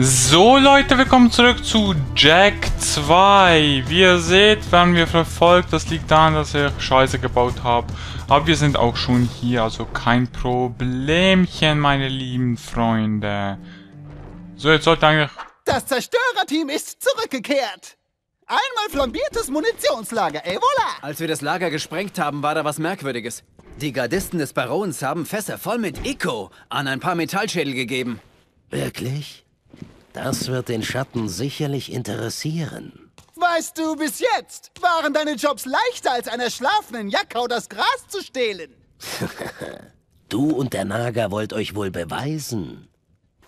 So Leute, willkommen zurück zu Jack 2. Wie ihr seht, werden wir verfolgt. Das liegt daran, dass ich Scheiße gebaut habe. Aber wir sind auch schon hier, also kein Problemchen, meine lieben Freunde. So, jetzt sollte eigentlich... Das Zerstörerteam ist zurückgekehrt. Einmal flambiertes Munitionslager, et voilà! Als wir das Lager gesprengt haben, war da was Merkwürdiges. Die Gardisten des Barons haben Fässer voll mit Eco an ein paar Metallschädel gegeben. Wirklich? Das wird den Schatten sicherlich interessieren. Weißt du, bis jetzt waren deine Jobs leichter als einer schlafenden Jackau das Gras zu stehlen. du und der Nager wollt euch wohl beweisen.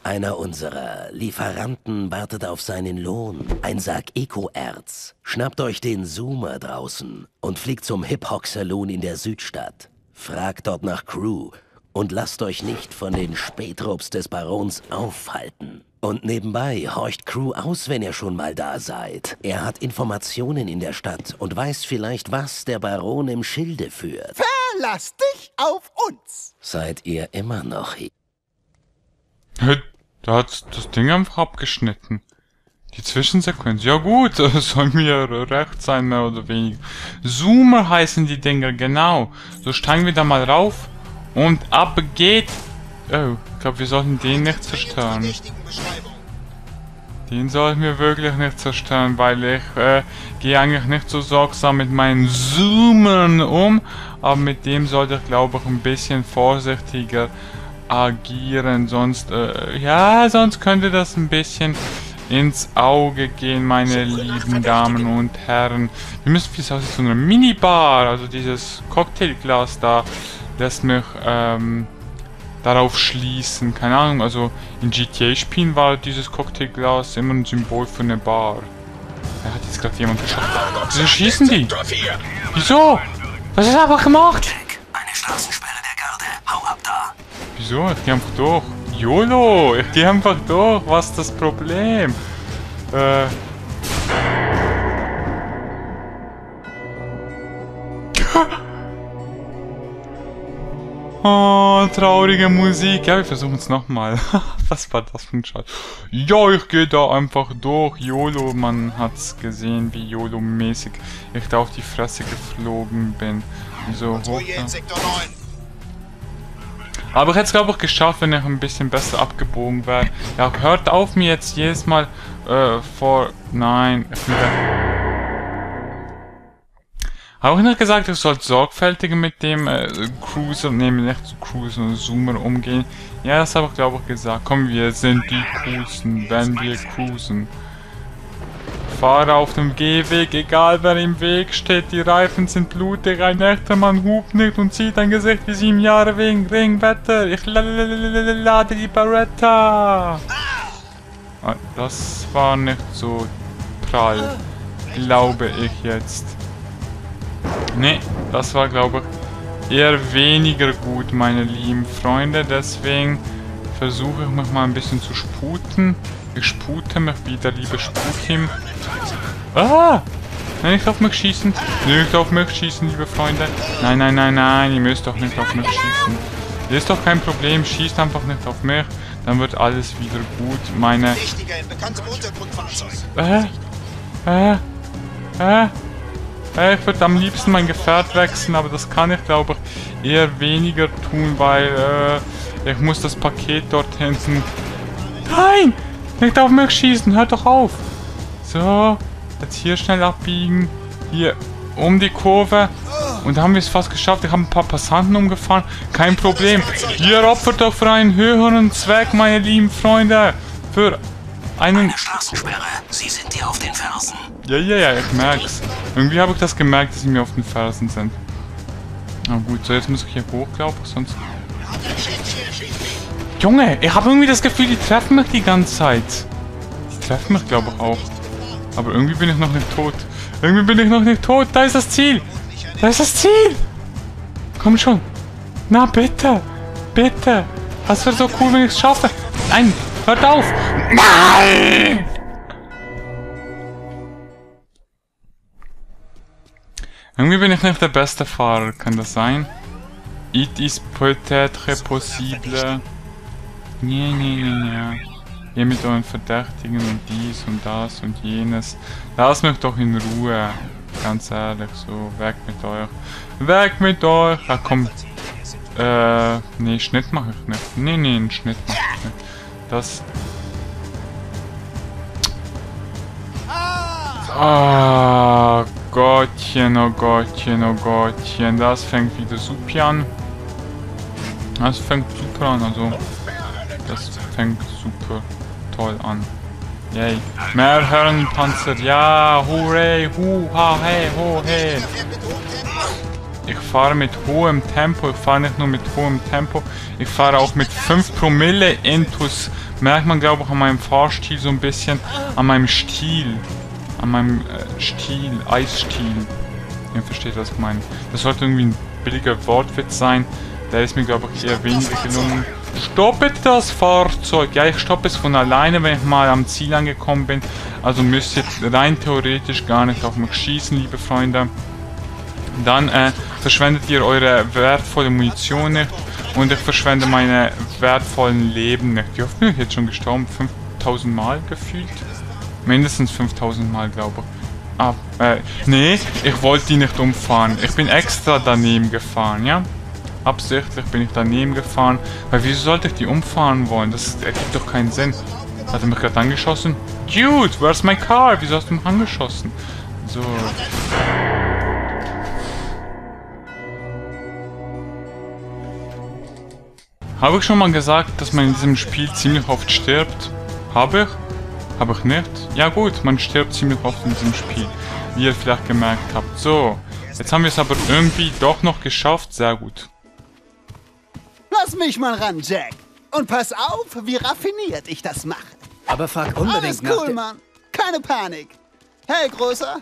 Einer unserer Lieferanten wartet auf seinen Lohn. Ein Sack Eco-Erz. Schnappt euch den Zoomer draußen und fliegt zum Hip-Hop-Saloon in der Südstadt. Fragt dort nach Crew und lasst euch nicht von den Spätrupps des Barons aufhalten. Und nebenbei horcht Crew aus, wenn ihr schon mal da seid. Er hat Informationen in der Stadt und weiß vielleicht, was der Baron im Schilde führt. Verlass dich auf uns! Seid ihr immer noch hier? Da hat das Ding einfach abgeschnitten. Die Zwischensequenz. Ja gut, das soll mir recht sein, mehr oder weniger. Zoomer heißen die Dinger, genau. So steigen wir da mal rauf. Und ab geht... Oh, ich glaube, wir sollten den nicht zerstören. Den sollten wir wirklich nicht zerstören, weil ich äh, gehe eigentlich nicht so sorgsam mit meinen Zoomern um. Aber mit dem sollte ich, glaube ich, ein bisschen vorsichtiger agieren. Sonst, äh, ja, sonst könnte das ein bisschen ins Auge gehen, meine lieben Damen und Herren. Wir müssen, wie es aussieht, so eine Minibar, also dieses Cocktailglas da, lässt mich, ähm, darauf schließen. Keine Ahnung, also in GTA-Spielen war dieses Cocktailglas immer ein Symbol für eine Bar. Er hat jetzt gerade jemand geschossen. Wieso schießen die? Wieso? Was ist aber gemacht? Jack, eine Straßensperre der Garde. Hau ab da. Wieso? Ich geh einfach durch. YOLO! Ich geh einfach durch. Was ist das Problem? Äh... Oh, traurige Musik. Ja, wir versuchen es nochmal. Was war das für ein Scheiß? Ja, ich gehe da einfach durch. YOLO, man hat's gesehen, wie YOLO-mäßig ich da auf die Fresse geflogen bin. So, hoch Aber ich hätte es, glaube ich, geschafft, wenn ich ein bisschen besser abgebogen wäre. Ja, hört auf mir jetzt jedes Mal äh, vor... Nein, ich bin habe ich nicht gesagt, ich soll sorgfältiger mit dem äh, Cruiser, nee, nicht Cruiser und Zoomer umgehen? Ja, das habe ich glaube ich gesagt. Komm, wir sind die Cruisen, wenn wir cruisen. Fahre auf dem Gehweg, egal wer im Weg steht, die Reifen sind blutig, ein echter Mann hupt nicht und zieht ein Gesicht wie sieben Jahre wegen Regenwetter. Ich lade die Barretta. Ah, das war nicht so prall, glaube ich jetzt. Ne, das war glaube ich eher weniger gut, meine lieben Freunde. Deswegen versuche ich mich mal ein bisschen zu sputen. Ich spute mich wieder, liebe Spukim. Ah! Nein, nicht auf mich schießen. Nicht auf mich schießen, liebe Freunde. Nein, nein, nein, nein, ihr müsst doch nicht auf mich schießen. Das ist doch kein Problem, schießt einfach nicht auf mich. Dann wird alles wieder gut. Meine... Äh? Äh? Äh? Ich würde am liebsten mein Gefährt wechseln, aber das kann ich glaube ich eher weniger tun, weil äh, ich muss das Paket dort hinten... Nein! Nicht auf mich schießen, hört doch auf! So, jetzt hier schnell abbiegen. Hier um die Kurve. Und da haben wir es fast geschafft. Ich habe ein paar Passanten umgefahren. Kein Problem. Ihr opfert doch für einen höheren Zweck, meine lieben Freunde. Für einen... Eine Straßensperre. Sie sind dir auf den Fersen. Ja, ja, ja, ich merk's. Irgendwie habe ich das gemerkt, dass sie mir auf den Fersen sind. Na gut, so jetzt muss ich hier hoch, glaube ich, sonst... Junge, ich habe irgendwie das Gefühl, die treffen mich die ganze Zeit. Die treffen mich, glaube ich, auch. Aber irgendwie bin ich noch nicht tot. Irgendwie bin ich noch nicht tot. Da ist das Ziel. Da ist das Ziel. Komm schon. Na, bitte. Bitte. Das wäre so cool, wenn ich es schaffe. Nein, hört auf. Nein! Irgendwie bin ich nicht der beste Fahrer, kann das sein? It is peut-être possible. Nee, nee, nee, nee. Ihr mit euren Verdächtigen und dies und das und jenes. Lasst mich doch in Ruhe. Ganz ehrlich, so, weg mit euch. Weg mit euch! Ja, komm. Äh, nee, Schnitt mache ich nicht. Nee, nee, einen Schnitt mache ich nicht. Das... Ah, Gottchen, oh Gottchen, oh Gottchen. Das fängt wieder super an. Das fängt super an, also... Das fängt super toll an. Yay. Mehr Herrenpanzer, ja, hurray, hu, ha, hey, ho, hey. Ich fahre mit hohem Tempo, ich fahre nicht nur mit hohem Tempo, ich fahre auch mit 5 Promille Intus. Merkt man, glaube ich, an meinem Fahrstil so ein bisschen, an meinem Stil. An meinem äh, Stil, Eisstil. Ihr versteht, was ich meine. Das sollte irgendwie ein billiger Wortwitz sein. Der ist mir, glaube ich, eher weniger gelungen. Stoppet das Fahrzeug! Ja, ich stoppe es von alleine, wenn ich mal am Ziel angekommen bin. Also müsst ihr rein theoretisch gar nicht auf mich schießen, liebe Freunde. Dann äh, verschwendet ihr eure wertvolle Munition nicht. Und ich verschwende meine wertvollen Leben nicht. Wie oft bin ich jetzt schon gestorben? 5000 Mal gefühlt? Mindestens 5000 Mal, glaube ich. Ah, äh, nee, ich wollte die nicht umfahren. Ich bin extra daneben gefahren, ja? Absichtlich bin ich daneben gefahren. Weil wieso sollte ich die umfahren wollen? Das ergibt doch keinen Sinn. Hat er mich gerade angeschossen? Dude, where's my car? Wieso hast du mich angeschossen? So. Habe ich schon mal gesagt, dass man in diesem Spiel ziemlich oft stirbt? Habe ich? Habe ich nicht? Ja gut, man stirbt ziemlich oft in diesem Spiel. Wie ihr vielleicht gemerkt habt. So, jetzt haben wir es aber irgendwie doch noch geschafft. Sehr gut. Lass mich mal ran, Jack. Und pass auf, wie raffiniert ich das mache. Aber frag unbedingt Alles nach cool, dem- Mann. Keine Panik. Hey, Großer.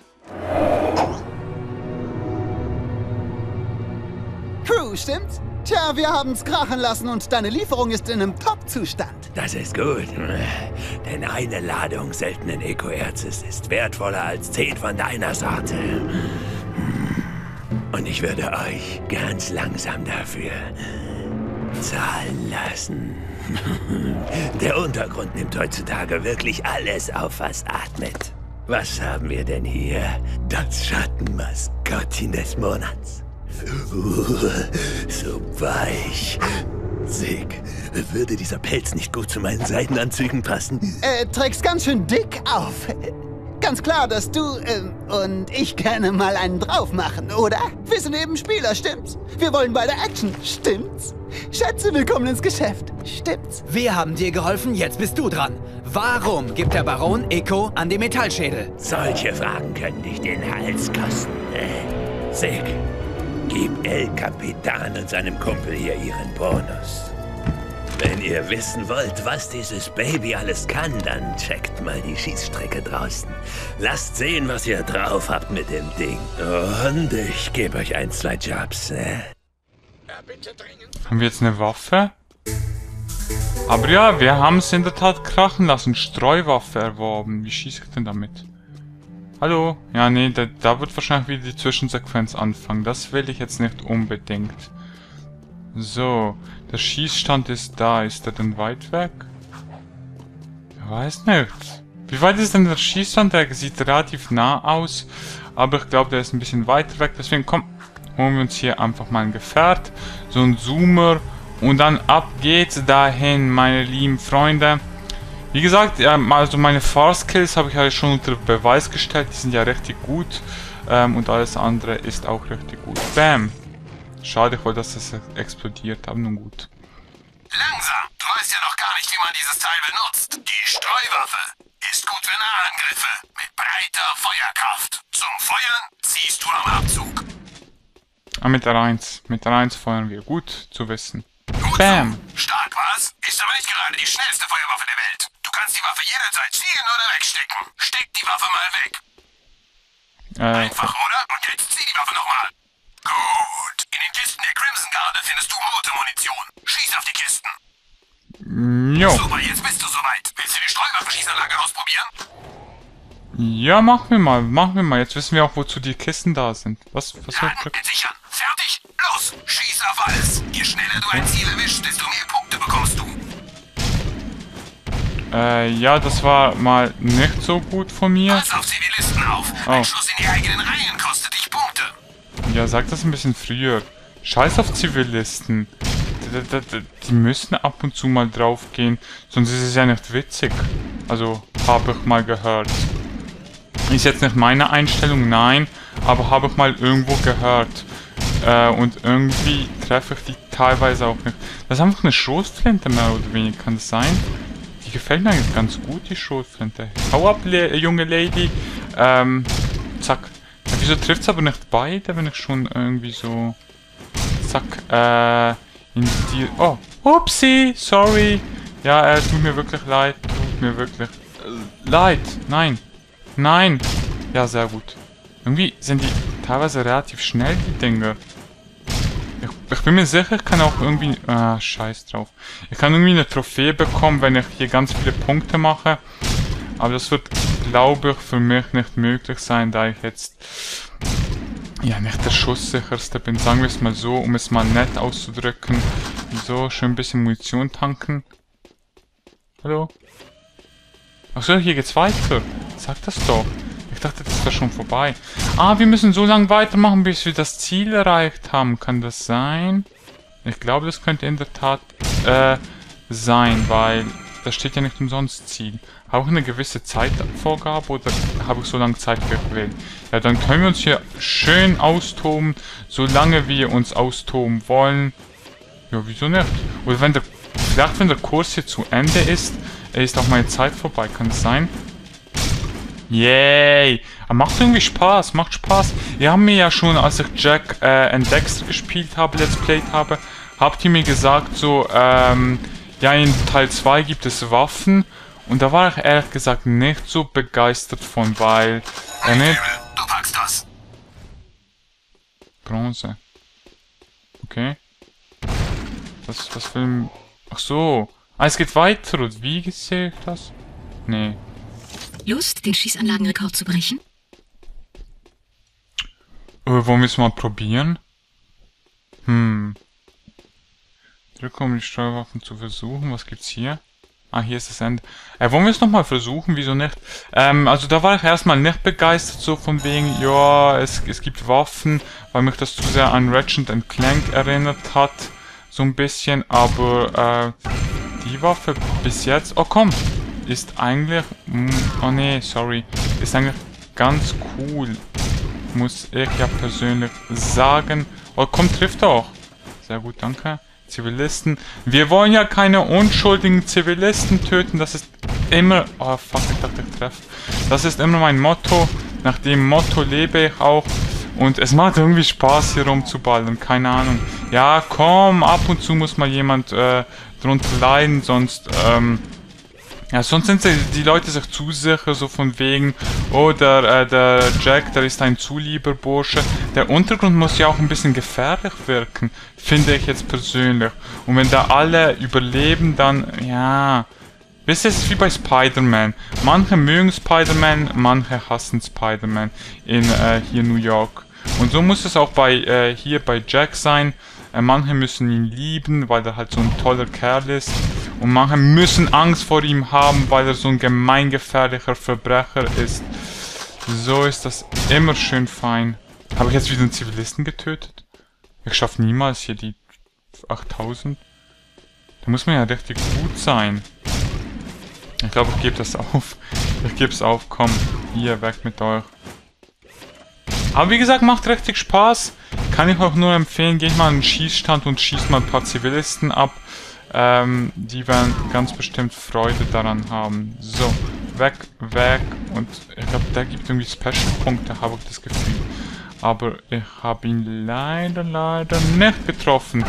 Crew, stimmt's? Tja, wir haben's krachen lassen und deine Lieferung ist in einem Top-Zustand. Das ist gut. Denn eine Ladung seltenen Eco-Erzes ist wertvoller als zehn von deiner Sorte. Und ich würde euch ganz langsam dafür zahlen lassen. Der Untergrund nimmt heutzutage wirklich alles auf, was atmet. Was haben wir denn hier? Das Schattenmaskottchen des Monats. So weich. Sig, würde dieser Pelz nicht gut zu meinen Seidenanzügen passen? Äh, trägst ganz schön dick auf. Ganz klar, dass du ähm, und ich gerne mal einen drauf machen, oder? Wir sind eben Spieler, stimmt's? Wir wollen beide Action, stimmt's? Schätze, willkommen ins Geschäft, stimmt's? Wir haben dir geholfen, jetzt bist du dran. Warum gibt der Baron Eco an die Metallschädel? Solche Fragen können dich den Hals kosten. Äh, Sig, gib El Capitan und seinem Kumpel hier ihren Bonus. Wenn ihr wissen wollt, was dieses Baby alles kann, dann checkt mal die Schießstrecke draußen. Lasst sehen, was ihr drauf habt mit dem Ding. Und ich gebe euch ein, zwei Jobs. Äh. Haben wir jetzt eine Waffe? Aber ja, wir haben es in der Tat krachen lassen. Streuwaffe erworben. Wie schieße ich denn damit? Hallo? Ja, nee, da, da wird wahrscheinlich wieder die Zwischensequenz anfangen. Das will ich jetzt nicht unbedingt. So, der Schießstand ist da. Ist der denn weit weg? Ich weiß nicht. Wie weit ist denn der Schießstand? Der sieht relativ nah aus. Aber ich glaube, der ist ein bisschen weiter weg. Deswegen, komm, holen wir uns hier einfach mal ein Gefährt. So ein Zoomer. Und dann ab geht's dahin, meine lieben Freunde. Wie gesagt, ähm, also meine Fahrskills habe ich ja schon unter Beweis gestellt. Die sind ja richtig gut. Ähm, und alles andere ist auch richtig gut. Bam. Schade, ich wollte, dass das explodiert, aber nun gut. Langsam! Du weißt ja noch gar nicht, wie man dieses Teil benutzt. Die Streuwaffe ist gut für Nahangriffe mit breiter Feuerkraft. Zum Feuern ziehst du am Abzug. Ah, mit der 1. Mit der 1 feuern wir. Gut zu wissen. Gut Bam. so. Stark was? Ist aber nicht gerade die schnellste Feuerwaffe der Welt. Du kannst die Waffe jederzeit ziehen oder wegstecken. Steck die Waffe mal weg. Äh, Einfach, oder? Und jetzt zieh die Waffe nochmal. Gut. In den Kisten der Crimson Garde findest du rote Munition. Schieß auf die Kisten. jo. Super, jetzt bist du soweit. Willst du die Streuwaffenschießanlage ausprobieren? Ja, machen wir mal. Machen wir mal. Jetzt wissen wir auch, wozu die Kisten da sind. Was, was soll Laden entsichern. Fertig? Los, schieß auf alles. Je schneller du ein Ziel erwischst, desto mehr Punkte bekommst du. Äh, ja, das war mal nicht so gut von mir. Pass auf Zivilisten auf. Oh. Ein Schuss in die eigenen Reihen kostet dich Punkte. Ja, sag das ein bisschen früher. Scheiß auf Zivilisten. D- Die müssen ab und zu mal draufgehen, sonst ist es ja nicht witzig. Also, habe ich mal gehört. Ist jetzt nicht meine Einstellung, nein, aber habe ich mal irgendwo gehört. Äh, und irgendwie treffe ich die teilweise auch nicht. Das ist einfach eine Schrotflinte mehr oder weniger, kann das sein? Die gefällt mir eigentlich ganz gut, die Schrotflinte. Hau ab, Le junge Lady. Ähm, zack. Ja, wieso trifft es aber nicht beide, wenn ich schon irgendwie so... Zack, äh... In die... Oh, upsie, sorry. Ja, äh, tut mir wirklich leid. Tut mir wirklich... Äh, leid. Nein. Nein. Ja, sehr gut. Irgendwie sind die teilweise relativ schnell, die Dinger. Ich, ich bin mir sicher, ich kann auch irgendwie... Ah, scheiß drauf. Ich kann irgendwie eine Trophäe bekommen, wenn ich hier ganz viele Punkte mache. Aber das wird, glaube ich, für mich nicht möglich sein, da ich jetzt... Ja, nicht der Schusssicherste bin. Sagen wir es mal so, um es mal nett auszudrücken. So, schön ein bisschen Munition tanken. Hallo? Achso, hier geht's weiter. Sag das doch. Ich dachte, das wäre schon vorbei. Ah, wir müssen so lange weitermachen, bis wir das Ziel erreicht haben. Kann das sein? Ich glaube, das könnte in der Tat äh, sein, weil da steht ja nicht umsonst Ziel. Habe ich eine gewisse Zeitvorgabe oder habe ich so lange Zeit gewählt? Ja, dann können wir uns hier schön austoben, solange wir uns austoben wollen. Ja, wieso nicht? Oder wenn der, vielleicht wenn der Kurs hier zu Ende ist, ist auch meine Zeit vorbei, kann es sein? Yay! Aber macht irgendwie Spaß, macht Spaß. Ihr habt mir ja schon, als ich Jack äh, and Dexter gespielt habe, Let's Played habe, habt ihr mir gesagt, so, ähm, ja, in Teil 2 gibt es Waffen. Und da war ich ehrlich gesagt nicht so begeistert von, weil er nicht Du packst das. Bronze. Okay. Das, das Film. Ach so. Ah, es geht weiter. Und wie sehe ich das? Nee. Lust, den Schießanlagenrekord zu brechen? Äh, wollen wir es mal probieren? Hm. Drücke um die Steuerwaffen zu versuchen. Was gibt's hier? Ah, hier ist das Ende. Äh, wollen wir es nochmal versuchen? Wieso nicht? Ähm, also da war ich erstmal nicht begeistert, so von wegen, ja, es, es gibt Waffen, weil mich das zu sehr an Ratchet Clank erinnert hat. So ein bisschen, aber äh, die Waffe bis jetzt, oh komm, ist eigentlich, mm, oh nee, sorry, ist eigentlich ganz cool, muss ich ja persönlich sagen. Oh komm, trifft auch. Sehr gut, danke. Zivilisten. Wir wollen ja keine unschuldigen Zivilisten töten. Das ist immer... Oh, fuck, ich dachte, ich treffe. Das ist immer mein Motto. Nach dem Motto lebe ich auch. Und es macht irgendwie Spaß, hier rumzuballern. Keine Ahnung. Ja, komm, ab und zu muss mal jemand äh, drunter leiden, sonst... Ähm, ja, sonst sind die Leute sich zu sicher, so von wegen, oh, der, äh, der Jack, der ist ein zu lieber Bursche. Der Untergrund muss ja auch ein bisschen gefährlich wirken, finde ich jetzt persönlich. Und wenn da alle überleben, dann, ja... Wisst ihr, es ist wie bei Spider-Man. Manche mögen Spider-Man, manche hassen Spider-Man in äh, hier New York. Und so muss es auch bei äh, hier bei Jack sein. Äh, manche müssen ihn lieben, weil er halt so ein toller Kerl ist. Und manche müssen Angst vor ihm haben, weil er so ein gemeingefährlicher Verbrecher ist. So ist das immer schön fein. Habe ich jetzt wieder einen Zivilisten getötet? Ich schaffe niemals hier die 8000. Da muss man ja richtig gut sein. Ich glaube, ich gebe das auf. Ich gebe es auf. Komm, hier, weg mit euch. Aber wie gesagt, macht richtig Spaß. Kann ich euch nur empfehlen, geht mal an den Schießstand und schießt mal ein paar Zivilisten ab. Ähm, die werden ganz bestimmt Freude daran haben. So, weg, weg. Und ich glaube, der gibt irgendwie Special-Punkte, habe ich das Gefühl. Aber ich habe ihn leider, leider nicht getroffen.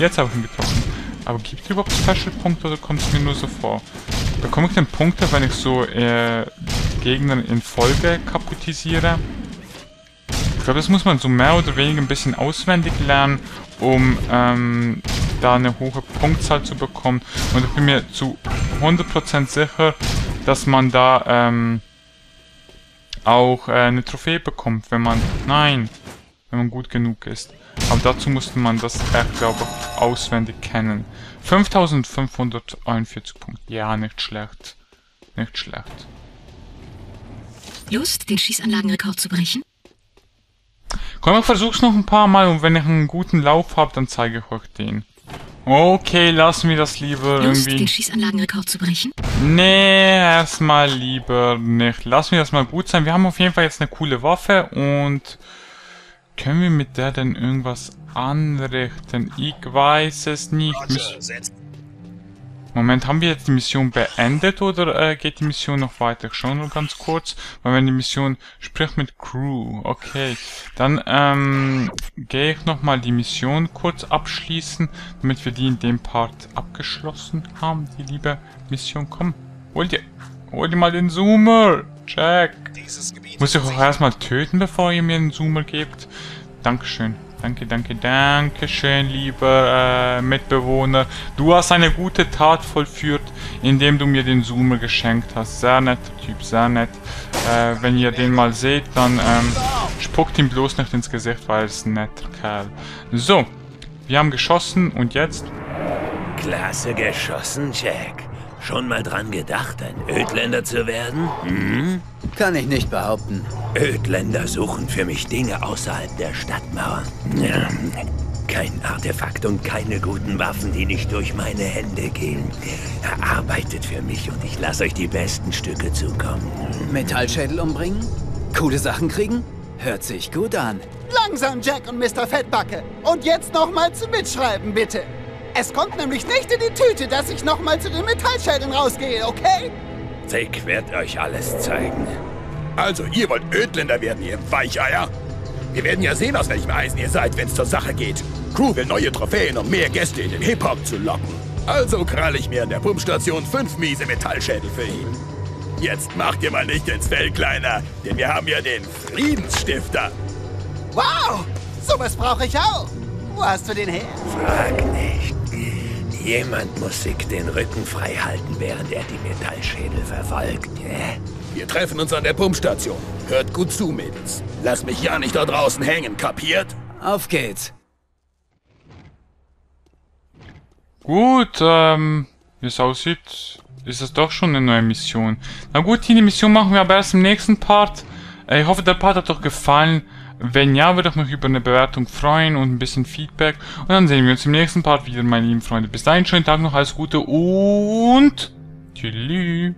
Jetzt habe ich ihn getroffen. Aber gibt es überhaupt Special-Punkte oder kommt es mir nur so vor? Bekomme ich denn Punkte, wenn ich so äh, Gegner in Folge kaputtisiere? Ich glaube, das muss man so mehr oder weniger ein bisschen auswendig lernen, um ähm, da eine hohe Punktzahl zu bekommen. Und ich bin mir zu 100% sicher, dass man da ähm, auch äh, eine Trophäe bekommt, wenn man... Nein, wenn man gut genug ist. Aber dazu musste man das, äh, glaube ich, auswendig kennen. 5541 Punkte. Ja, nicht schlecht. Nicht schlecht. Lust, den Schießanlagenrekord zu brechen? Komm, ich versuch's noch ein paar Mal und wenn ich einen guten Lauf habe, dann zeige ich euch den. Okay, lassen wir das lieber Lust, den irgendwie. Schießanlagenrekord zu brechen? Nee, erstmal lieber nicht. Lassen wir das mal gut sein. Wir haben auf jeden Fall jetzt eine coole Waffe und können wir mit der denn irgendwas anrichten? Ich weiß es nicht. Miss- Moment, haben wir jetzt die Mission beendet oder äh, geht die Mission noch weiter? Ich schau nur ganz kurz, weil wenn die Mission spricht mit Crew, okay, dann ähm, gehe ich nochmal die Mission kurz abschließen, damit wir die in dem Part abgeschlossen haben, die liebe Mission. Komm, hol dir, hol dir mal den Zoomer, Jack. Muss ich auch erstmal töten, bevor ihr mir den Zoomer gebt? Dankeschön. Danke, danke, danke schön, lieber äh, Mitbewohner. Du hast eine gute Tat vollführt, indem du mir den Zoomer geschenkt hast. Sehr netter Typ, sehr nett. Äh, wenn ihr den mal seht, dann ähm, spuckt ihm bloß nicht ins Gesicht, weil ist ein netter Kerl. So, wir haben geschossen und jetzt... Klasse geschossen, Jack. Schon mal dran gedacht, ein Ödländer zu werden? Hm? Kann ich nicht behaupten. Ödländer suchen für mich Dinge außerhalb der Stadtmauern. Ja. Kein Artefakt und keine guten Waffen, die nicht durch meine Hände gehen. Er arbeitet für mich und ich lasse euch die besten Stücke zukommen. Metallschädel umbringen? Coole Sachen kriegen? Hört sich gut an. Langsam, Jack und Mr. Fettbacke. Und jetzt nochmal zum Mitschreiben, bitte. Es kommt nämlich nicht in die Tüte, dass ich nochmal zu den Metallschädeln rausgehe, okay? Dick wird euch alles zeigen. Also, ihr wollt Ödländer werden, ihr Weicheier? Wir werden ja sehen, aus welchem Eisen ihr seid, wenn's zur Sache geht. Crew will neue Trophäen, um mehr Gäste in den Hip-Hop zu locken. Also krall ich mir an der Pumpstation fünf miese Metallschädel für ihn. Jetzt macht ihr mal nicht ins Fell kleiner, denn wir haben ja den Friedensstifter. Wow, sowas brauche ich auch. Wo hast du den her? Frag nicht. Jemand muss sich den Rücken frei halten, während er die Metallschädel verfolgt. Wir treffen uns an der Pumpstation. Hört gut zu, Mädels. Lass mich ja nicht da draußen hängen, kapiert? Auf geht's. Gut, ähm, wie es aussieht, ist es doch schon eine neue Mission. Na gut, die Mission machen wir aber erst im nächsten Part. Äh, Ich hoffe, der Part hat euch gefallen. Wenn ja, würde ich mich über eine Bewertung freuen und ein bisschen Feedback. Und dann sehen wir uns im nächsten Part wieder, meine lieben Freunde. Bis dahin, schönen Tag noch, alles Gute und... Tschüss.